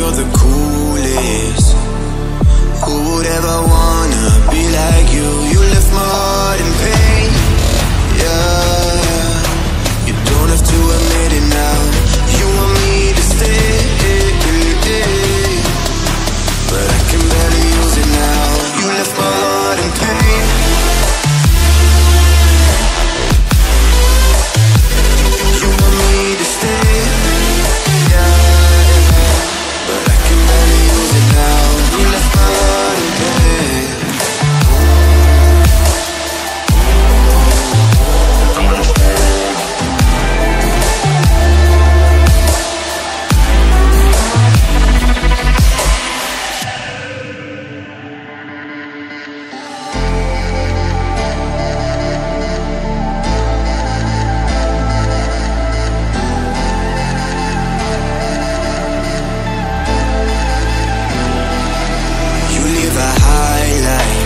you're the coolest Who would ever wanna be like you? You left my heart a highlight.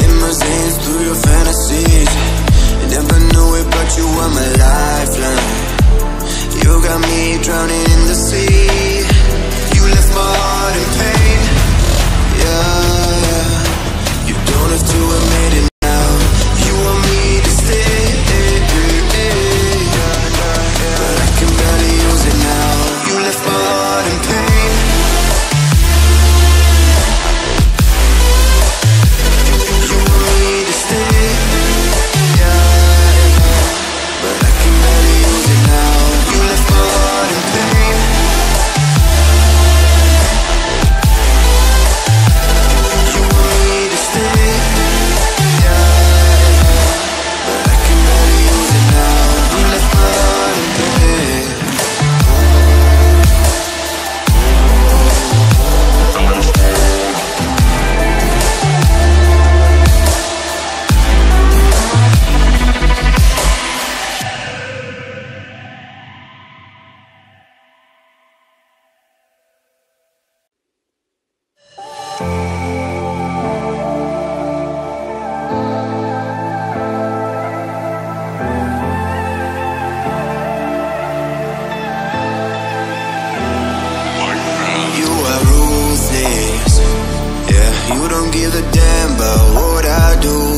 Limousines through your fantasies. Never knew it, but you were my lifeline. You got me drowning You don't give a damn about what I do.